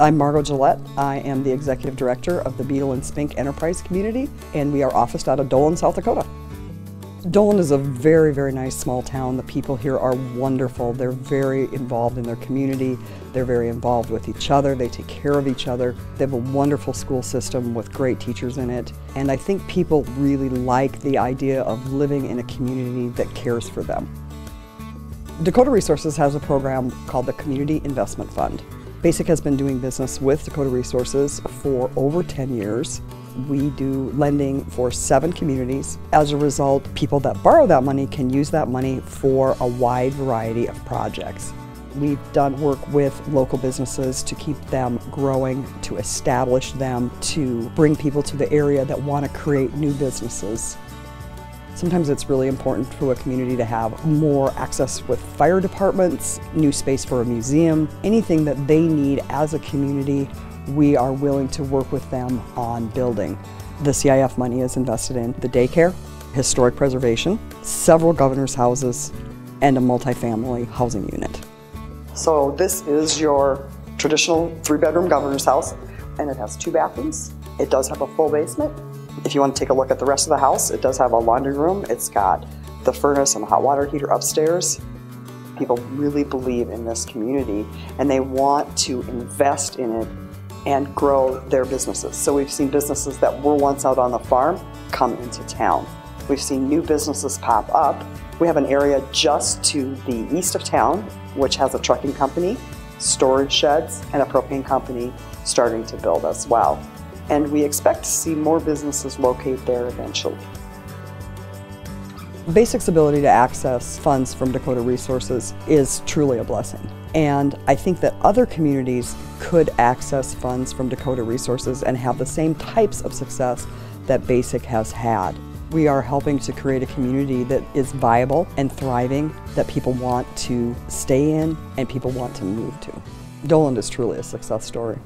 I'm Margot Gillette. I am the Executive Director of the Beadle and Spink Enterprise Community, and we are officed out of Doland, South Dakota. Doland is a very, very nice small town. The people here are wonderful. They're very involved in their community. They're very involved with each other. They take care of each other. They have a wonderful school system with great teachers in it. And I think people really like the idea of living in a community that cares for them. Dakota Resources has a program called the Community Investment Fund. BASEC has been doing business with Dakota Resources for over 10 years. We do lending for seven communities. As a result, people that borrow that money can use that money for a wide variety of projects. We've done work with local businesses to keep them growing, to establish them, to bring people to the area that want to create new businesses. Sometimes it's really important for a community to have more access with fire departments, new space for a museum, anything that they need as a community, we are willing to work with them on building. The CIF money is invested in the daycare, historic preservation, several governor's houses, and a multifamily housing unit. So this is your traditional three-bedroom governor's house, and it has two bathrooms. It does have a full basement, if you want to take a look at the rest of the house, it does have a laundry room. It's got the furnace and the hot water heater upstairs. People really believe in this community and they want to invest in it and grow their businesses. So we've seen businesses that were once out on the farm come into town. We've seen new businesses pop up. We have an area just to the east of town, which has a trucking company, storage sheds, and a propane company starting to build as well and we expect to see more businesses locate there eventually. BASEC's ability to access funds from Dakota Resources is truly a blessing. And I think that other communities could access funds from Dakota Resources and have the same types of success that BASEC has had. We are helping to create a community that is viable and thriving, that people want to stay in and people want to move to. Doland is truly a success story.